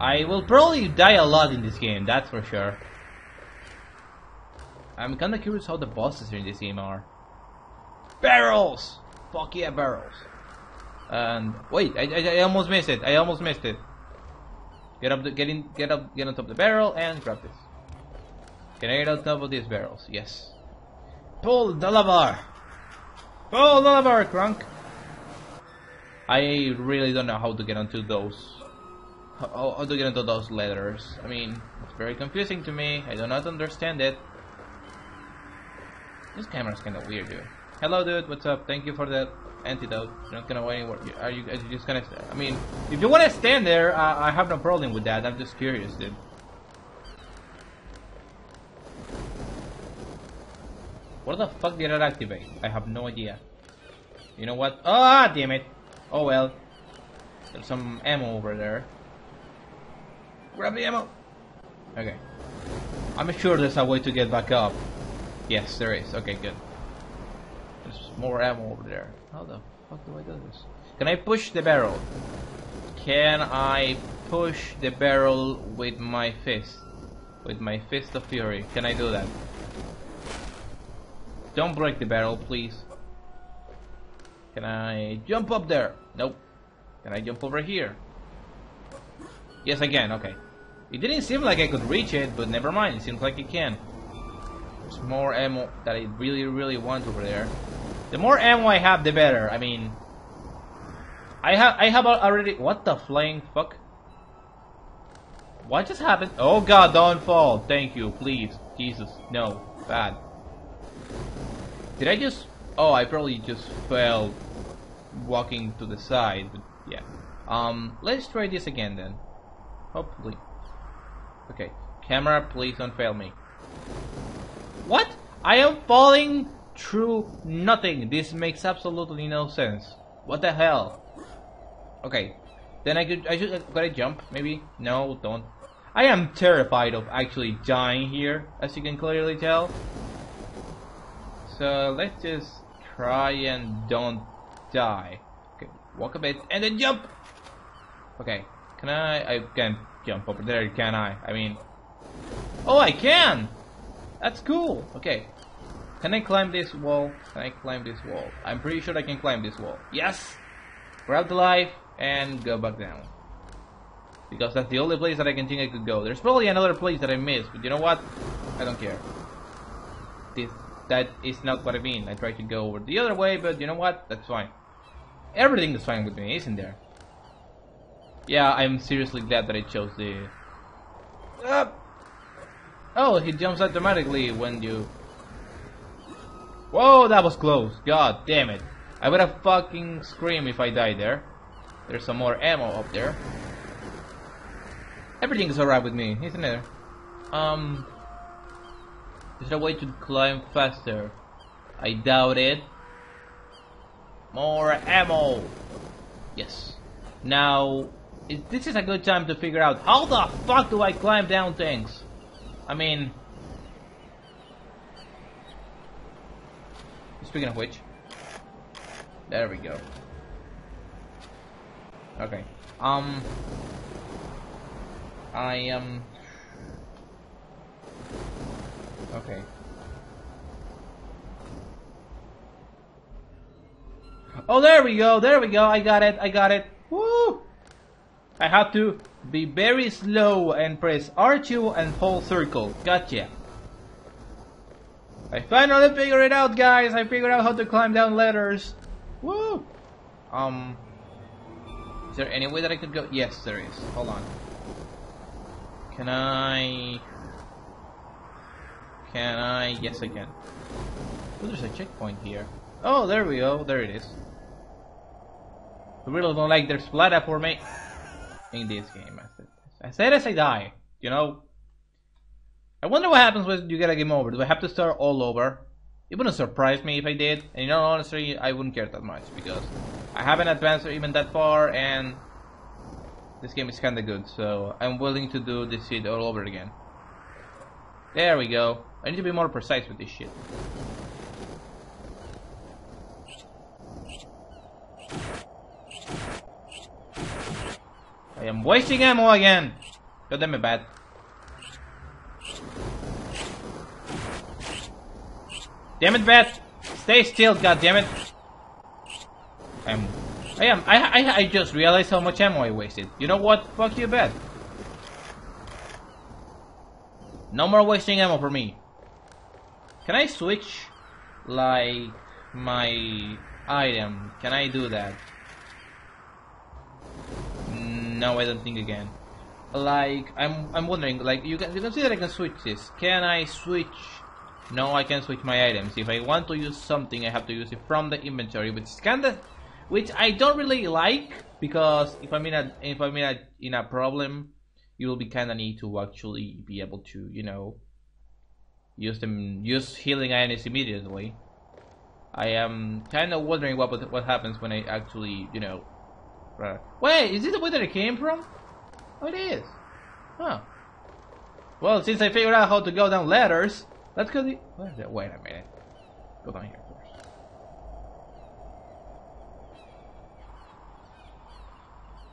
I will probably die a lot in this game, that's for sure. I'm kinda curious how the bosses in this game are. Barrels! Fuck yeah, barrels. And wait, I, I, I almost missed it. I almost missed it. Get up, the, get in, get up, get on top of the barrel and grab this. Can I get on top of these barrels? Yes. Pull the lever. Pull the lever, Crunk. I really don't know how to get onto those. How, how to get into those letters. I mean, it's very confusing to me. I do not understand it. This camera's kind of weird, dude. Hello, dude. What's up? Thank you for the antidote. You're not gonna go anywhere. Are you, are you just gonna? I mean, if you want to stand there, uh, I have no problem with that. I'm just curious, dude. What the fuck did it activate? I have no idea. You know what? Ah, damn it. Oh well. There's some ammo over there. Grab the ammo. Okay. I'm sure there's a way to get back up. Yes, there is. Okay, good. There's more ammo over there. How the fuck do I do this? Can I push the barrel? Can I push the barrel with my fist? With my fist of fury. Can I do that? Don't break the barrel, please. Can I jump up there? Nope. Can I jump over here? Yes, I can. Okay. It didn't seem like I could reach it, but never mind. It seems like I can. There's more ammo that I really, really want over there. The more ammo I have, the better. I mean, I have, I have already. What the flying fuck? What just happened? Oh God! Don't fall. Thank you, please. Jesus, no, bad. Did I just? Oh, I probably just fell walking to the side. But yeah. Um, let's try this again then. Hopefully. Okay. Camera, please don't fail me. What? I am falling through nothing. This makes absolutely no sense. What the hell? Okay. Then I could I should uh, could I jump maybe? No, don't. I am terrified of actually dying here, as you can clearly tell. So let's just try and don't die. Okay, walk a bit and then jump. Okay, can I? I can jump over there, can I? I mean, oh, I can. That's cool. Okay, can I climb this wall? Can I climb this wall? I'm pretty sure I can climb this wall. Yes. Grab the life and go back down. Because that's the only place that I can think I could go. There's probably another place that I missed, but you know what? I don't care. This that is not what I mean. I tried to go over the other way, but you know what? That's fine. Everything is fine with me, isn't there? Yeah, I'm seriously glad that I chose the... Uh, oh, he jumps automatically when you... Whoa, that was close. God damn it. I would have fucking screamed if I died there. There's some more ammo up there. Everything is alright with me, isn't it? Um... Is there a way to climb faster? I doubt it. More ammo! Yes. Now, this is a good time to figure out how the fuck do I climb down things? I mean... Speaking of which... There we go. Okay. Um... I. Um, Okay. Oh, there we go, there we go, I got it, I got it. Woo! I have to be very slow and press R2 and hold circle. Gotcha. I finally figured it out, guys. I figured out how to climb down ladders. Woo! Um, is there any way that I could go? Yes, there is. Hold on. Can I can I? Yes, I can. Oh, there's a checkpoint here. Oh, there we go. There it is. I really don't like there's splatter for me in this game. I said I said as I die, you know. I wonder what happens when you get a game over. Do I have to start all over? It wouldn't surprise me if I did, and you know, honestly, I wouldn't care that much because I haven't advanced even that far, and this game is kinda good, so I'm willing to do this shit all over again. There we go. I need to be more precise with this shit. I am wasting ammo again! God damn it, bad. Damn it, bat! Stay still, god damn it! I'm, I am. I, I, I just realized how much ammo I wasted. You know what? Fuck you, bat. No more wasting ammo for me. Can I switch, like, my item? Can I do that? No, I don't think again. Like, I'm, I'm wondering, like, you can, you can see that I can switch this. Can I switch? No, I can switch my items. If I want to use something, I have to use it from the inventory, which is kinda, which I don't really like because if I'm in a, if I'm in a, in a problem, you will be kinda need to actually be able to, you know, use them, use healing items immediately. I am kind of wondering what what happens when I actually, you know, uh, wait, is this the way that it came from? Oh, it is. Huh. Well, since I figured out how to go down ladders, let's go. Where is it? Wait a minute. Go down here first.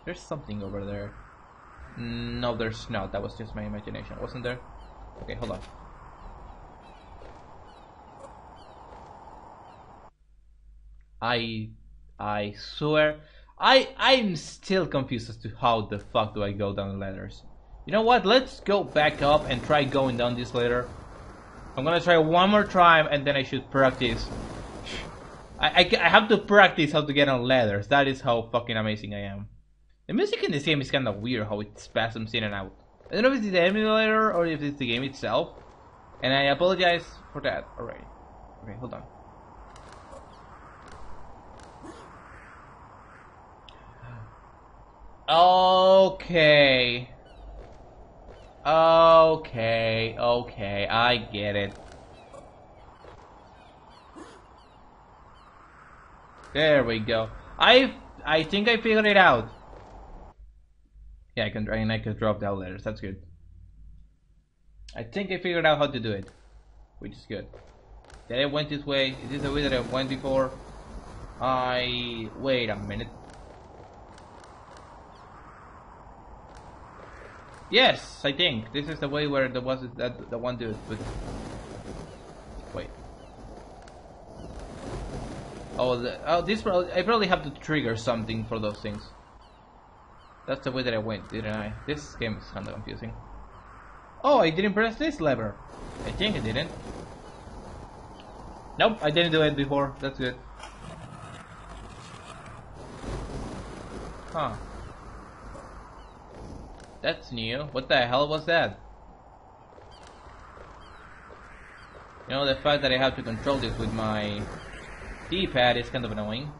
There's something over there. No, there's not. That was just my imagination, wasn't there? Okay, hold on. I I swear I I'm still confused as to how the fuck do I go down the ladders. You know what? Let's go back up and try going down this ladder. I'm gonna try one more time and then I should practice. I, I, I have to practice how to get on ladders. That is how fucking amazing I am. The music in this game is kind of weird how it spasms in and out. I don't know if it's the emulator or if it's the game itself. And I apologize for that already. Okay, hold on. Okay. Okay, okay, I get it. There we go. I I think I figured it out. Yeah, I can and I can drop down letters. That's good. I think I figured out how to do it, which is good. Did I went this way? Is this the way that I went before? I wait a minute. Yes, I think this is the way where there was that the one dude with. Wait. Oh, the, oh, this I probably have to trigger something for those things. That's the way that I went, didn't I? This game is kind of confusing. Oh, I didn't press this lever. I think I didn't. Nope, I didn't do it before. That's good. Huh. That's new. What the hell was that? You know, the fact that I have to control this with my D-pad is kind of annoying.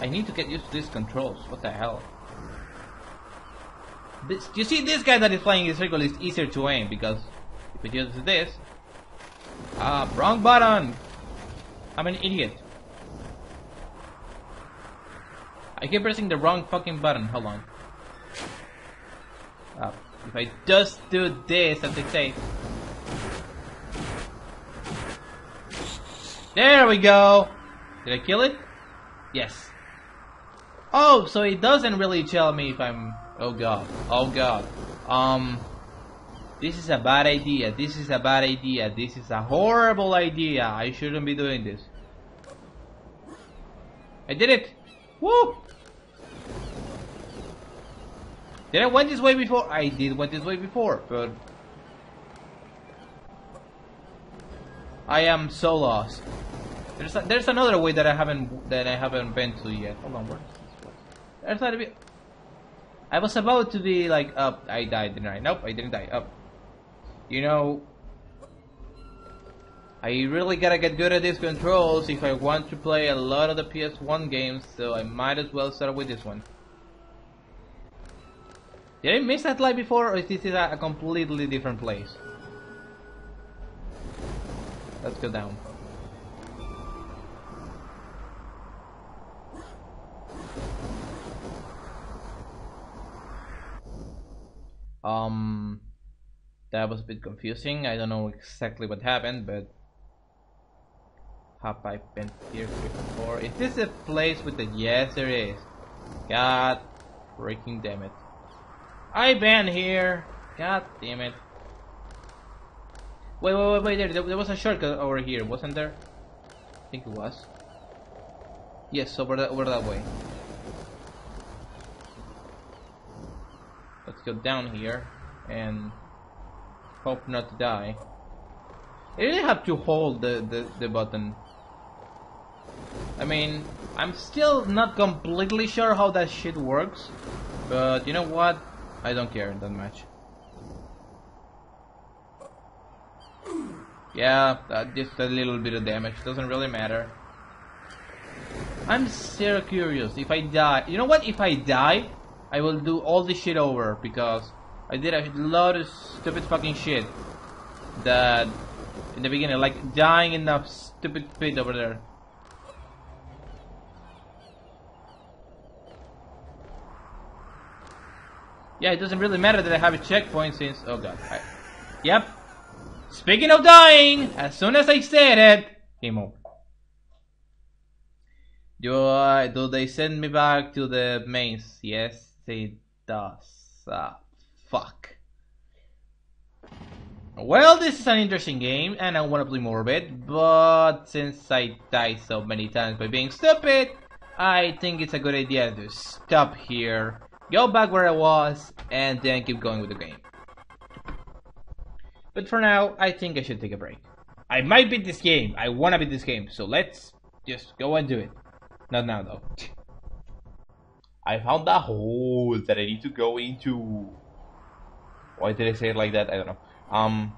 I need to get used to these controls. What the hell? This, you see, this guy that is flying in a circle is easier to aim because if it uses this... Ah, wrong button! I'm an idiot. I keep pressing the wrong fucking button. Hold on. Uh, if I just do this, as they say. There we go! Did I kill it? Yes. Oh, so it doesn't really tell me if I'm... Oh god. Oh god. Um... This is a bad idea. This is a bad idea. This is a horrible idea. I shouldn't be doing this. I did it! Woo! Did I went this way before? I did went this way before, but... I am so lost. There's a, there's another way that I haven't that I haven't been to yet. Hold on, where's this? There's not a bit. I was about to be like up. I died, didn't I? Nope, I didn't die. Up. You know, I really gotta get good at these controls if I want to play a lot of the PS1 games, so I might as well start with this one. Did I miss that light before, or is this a, completely different place? Let's go down. Um, that was a bit confusing. I don't know exactly what happened, but have I been here before? Is this a place with the... Yes, there is. God freaking damn it. I been here. God damn it. Wait, wait, wait, wait, there, there was a shortcut over here, wasn't there? I think it was. Yes, over that, over that way. Let's go down here and hope not to die. I really have to hold the, the, the button. I mean, I'm still not completely sure how that shit works, but you know what? I don't care that much. Yeah, uh, just a little bit of damage, doesn't really matter. I'm still curious, if I die, you know what, if I die, I will do all this shit over, because I did a lot of stupid fucking shit that in the beginning, like dying in the stupid pit over there. Yeah, it doesn't really matter that I have a checkpoint since... Oh god. Yep. Speaking of dying, as soon as I said it, game over. Do, I, do they send me back to the mains? Yes, it does. Ah, fuck. Well, this is an interesting game, and I want to play more of it, but since I died so many times by being stupid, I think it's a good idea to stop here, go back where I was, and then keep going with the game. But for now, I think I should take a break. I might beat this game, I want to beat this game, so let's just go and do it. Not now, though. I found a hole that I need to go into. Why did I say it like that? I don't know. Um,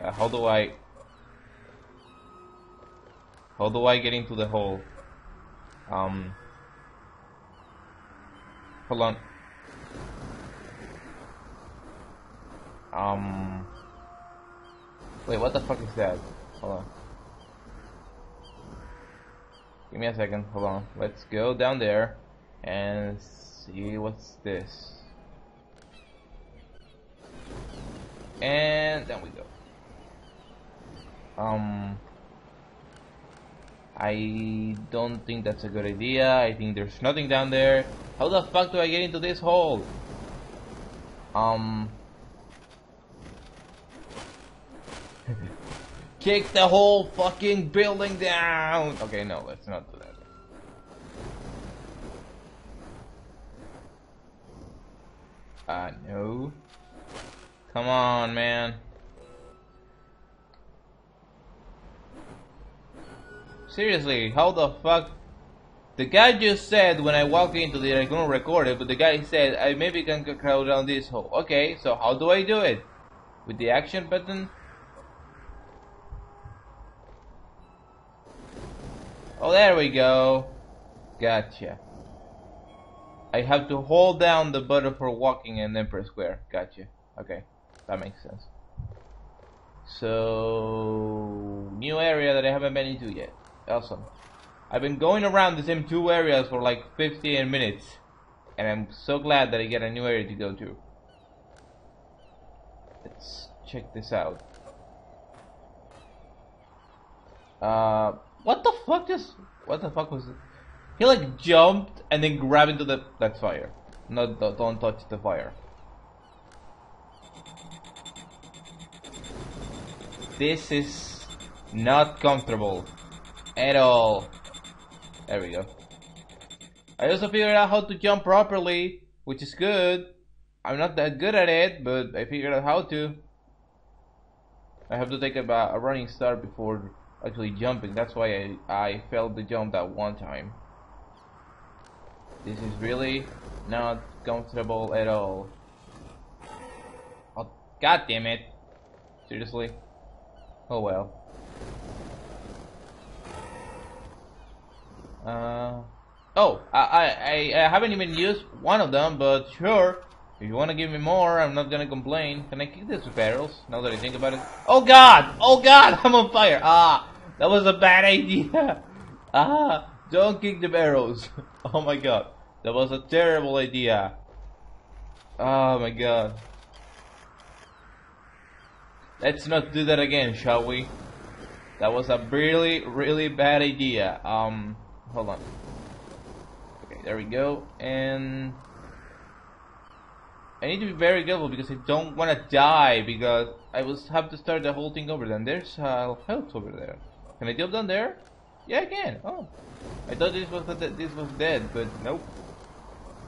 uh, how do I, how do I get into the hole? Um, hold on. Um, wait, what the fuck is that? Hold on. Give me a second, hold on. Let's go down there and see what's this. And then we go. Um, I don't think that's a good idea. I think there's nothing down there. How the fuck do I get into this hole? Um, kick the whole fucking building down. Okay, no, let's not do that. Uh, no. Come on, man. Seriously, how the fuck? The guy just said when I walk into the I'm gonna record it, but the guy said I maybe can crawl down this hole. Okay, so how do I do it? With the action button? Oh, there we go. Gotcha. I have to hold down the button for walking and then press square. Gotcha. Okay. That makes sense. So, new area that I haven't been into yet. Awesome. I've been going around the same two areas for like 15 minutes. And I'm so glad that I get a new area to go to. Let's check this out. Uh, what the fuck just... What the fuck was it? He like jumped and then grabbed into the... That's fire. No, don't touch the fire. This is not comfortable at all. There we go. I also figured out how to jump properly, which is good. I'm not that good at it, but I figured out how to. I have to take a, a running start before actually jumping. That's why I, I failed the jump that one time. This is really not comfortable at all. Oh, God damn it. Seriously? Oh well. Uh, oh, I, I, I haven't even used one of them, but sure. If you want to give me more, I'm not gonna complain. Can I kick with barrels? Now that I think about it. Oh god! Oh god! I'm on fire! Ah! That was a bad idea! Ah! Don't kick the barrels! oh my god. That was a terrible idea. Oh my god. Let's not do that again, shall we? That was a really, really bad idea. Um, hold on. Okay, there we go. And I need to be very careful because I don't want to die because I will have to start the whole thing over. Then there's uh, health over there. Can I jump down there? Yeah, I can. Oh, I thought this was this was dead, but nope.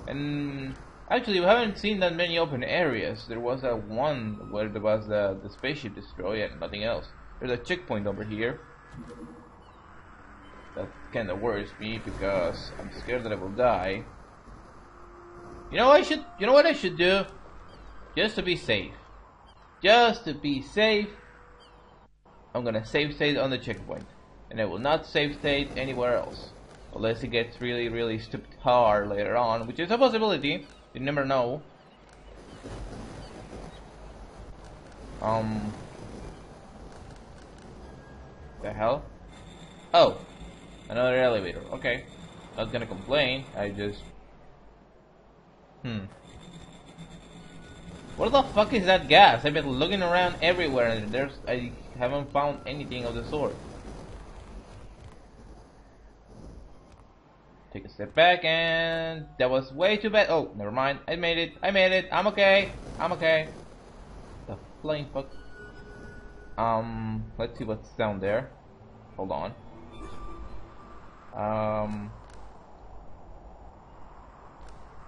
And actually, we haven't seen that many open areas. There was a one where there was the the spaceship destroyed and nothing else. There's a checkpoint over here. That kind of worries me because I'm scared that I will die. You know I should. You know what I should do? Just to be safe. Just to be safe. I'm gonna save state on the checkpoint, and I will not save state anywhere else, unless it gets really, really stupid hard later on, which is a possibility. You never know. Um. The hell? Oh, another elevator. Okay, not gonna complain. I just Hmm. What the fuck is that gas? I've been looking around everywhere and there's I haven't found anything of the sort. Take a step back and that was way too bad. Oh, never mind. I made it. I made it. I'm okay. I'm okay. The flying fuck. Um, let's see what's down there. Hold on. Um,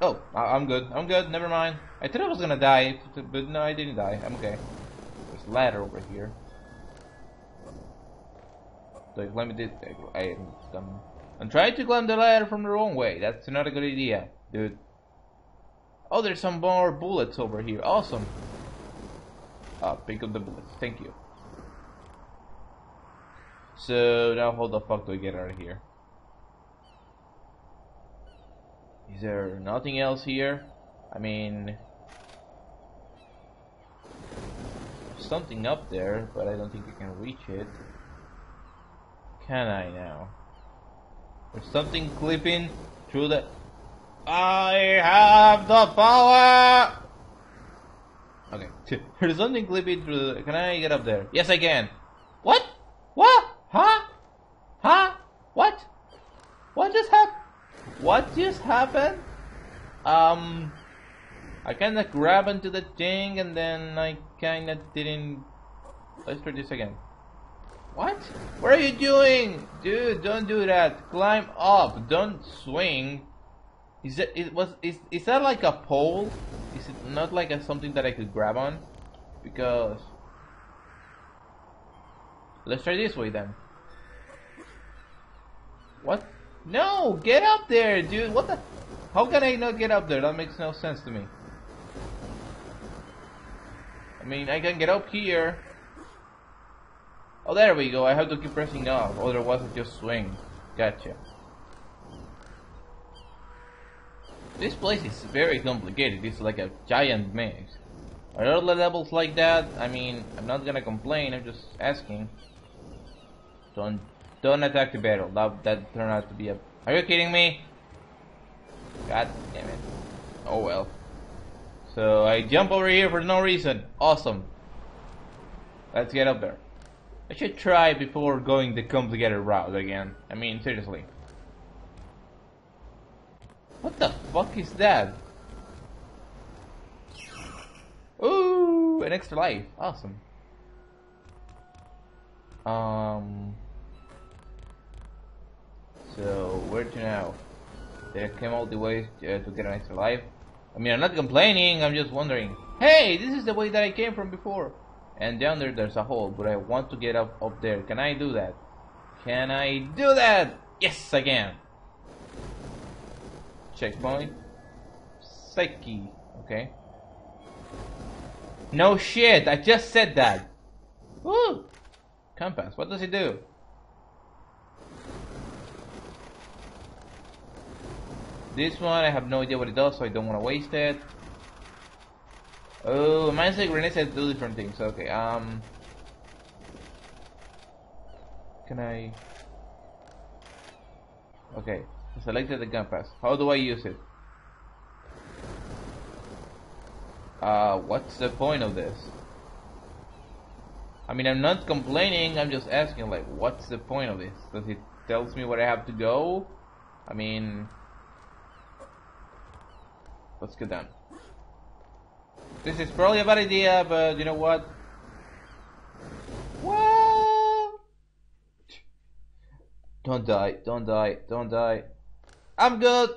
Oh, I'm good. I'm good. Never mind. I thought I was gonna die, but no, I didn't die. I'm okay. There's a ladder over here. So let me did. I, I'm, I'm trying to climb the ladder from the wrong way. That's not a good idea, dude. Oh, there's some more bullets over here. Awesome. Ah, pick up the bullets. Thank you. So now, how the fuck do I get out of here? Is there nothing else here? I mean, something up there, but I don't think I can reach it. Can I now? There's something clipping through the... I have the power! Okay, there's something clipping through the... Can I get up there? Yes, I can. What? What? Huh? Huh? What? What just happened? What just happened? Um, I kinda grabbed into the thing and then I kinda didn't. Let's try this again. What? What are you doing? Dude, don't do that. Climb up. Don't swing. Is that it was is is that like a pole? Is it not like a something that I could grab on? Because let's try this way then. What? No, get up there, dude. What the? How can I not get up there? That makes no sense to me. I mean, I can get up here. Oh, there we go. I have to keep pressing up, otherwise I just swing. Gotcha. This place is very complicated. It's like a giant maze. Are there other levels like that? I mean, I'm not gonna complain. I'm just asking. Don't don't attack the barrel. That, that turned out to be a... Are you kidding me? God damn it. Oh well. So I jump over here for no reason. Awesome. Let's get up there. I should try before going the complicated route again. I mean, seriously. What the fuck is that? Ooh, an extra life. Awesome. Um... So, where to now? They came all the way uh, to get an extra life. I mean, I'm not complaining, I'm just wondering. Hey, this is the way that I came from before. And down there, there's a hole, but I want to get up up there. Can I do that? Can I do that? Yes, I can. Checkpoint. Psyche. Okay. No shit, I just said that. Woo! Compass, what does it do? This one, I have no idea what it does, so I don't want to waste it. Oh, mindset grenades says do different things. Okay, um... Can I... Okay, I selected the compass. How do I use it? Uh, what's the point of this? I mean, I'm not complaining, I'm just asking, like, what's the point of this? Does it tells me where I have to go? I mean... let's get down. This is probably a bad idea, but you know what? Don't die, don't die, don't die. I'm good.